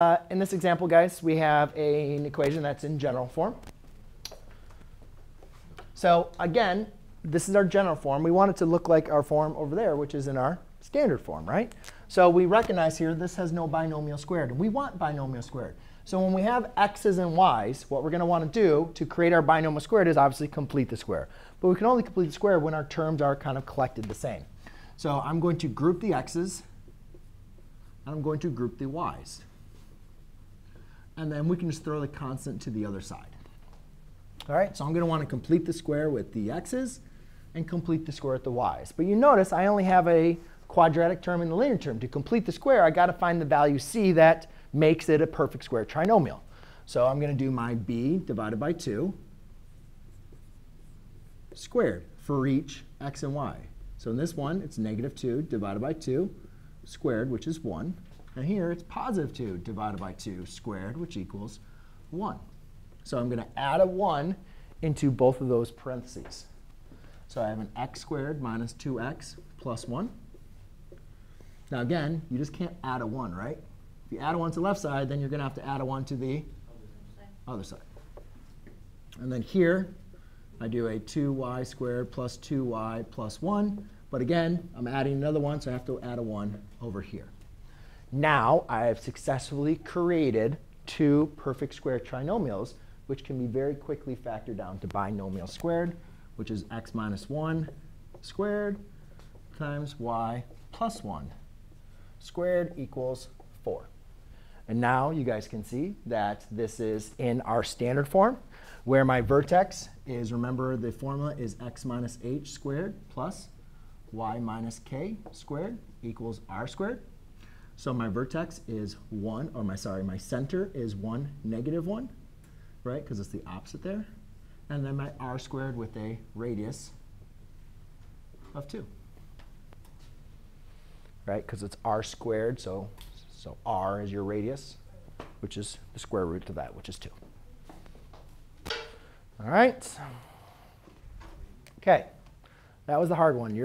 Uh, in this example, guys, we have a, an equation that's in general form. So again, this is our general form. We want it to look like our form over there, which is in our standard form, right? So we recognize here this has no binomial squared. And we want binomial squared. So when we have x's and y's, what we're going to want to do to create our binomial squared is obviously complete the square. But we can only complete the square when our terms are kind of collected the same. So I'm going to group the x's, and I'm going to group the y's. And then we can just throw the constant to the other side. All right, so I'm going to want to complete the square with the x's and complete the square with the y's. But you notice I only have a quadratic term and a linear term. To complete the square, i got to find the value c that makes it a perfect square trinomial. So I'm going to do my b divided by 2 squared for each x and y. So in this one, it's negative 2 divided by 2 squared, which is 1. And here it's positive 2 divided by 2 squared, which equals 1. So I'm going to add a 1 into both of those parentheses. So I have an x squared minus 2x plus 1. Now again, you just can't add a 1, right? If you add a 1 to the left side, then you're going to have to add a 1 to the other side. And then here, I do a 2y squared plus 2y plus 1. But again, I'm adding another 1, so I have to add a 1 over here. Now I have successfully created two perfect square trinomials, which can be very quickly factored down to binomial squared, which is x minus 1 squared times y plus 1 squared equals 4. And now you guys can see that this is in our standard form, where my vertex is, remember the formula is x minus h squared plus y minus k squared equals r squared. So my vertex is 1, or my, sorry, my center is 1, negative 1, right, because it's the opposite there. And then my r squared with a radius of 2, right, because it's r squared, so, so r is your radius, which is the square root of that, which is 2. All right. OK, that was the hard one. You're